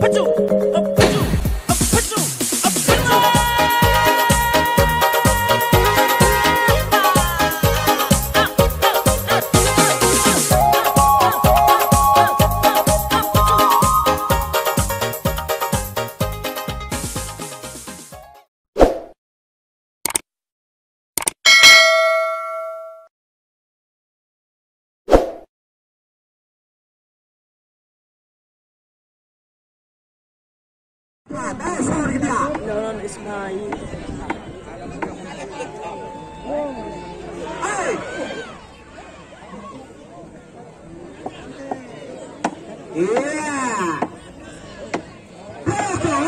파주 ah. Eh. Iya. Betul.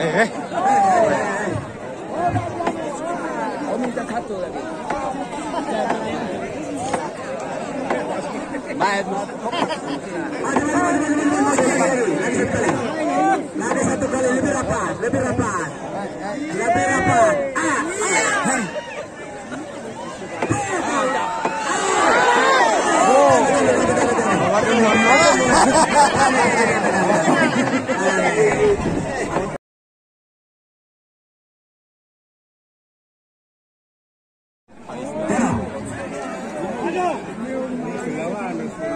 Eh, Oh minta satu lagi. Lagi satu kali. Lagi satu kali lebih rapat, lebih rapat. Mau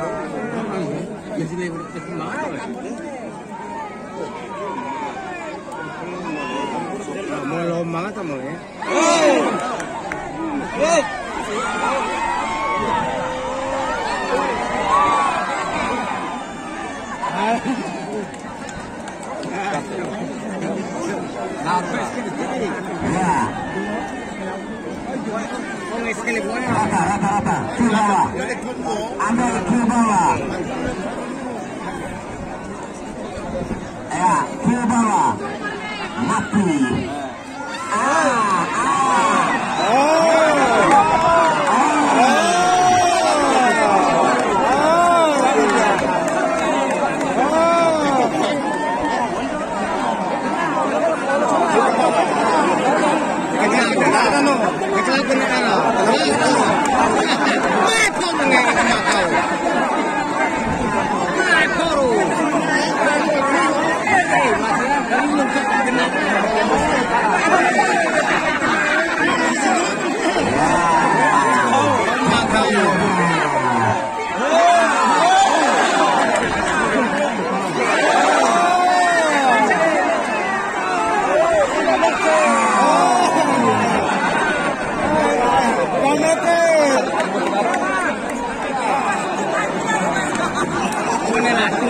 lomba atau mau ya? Ya. Mau sekali Mato.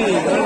City.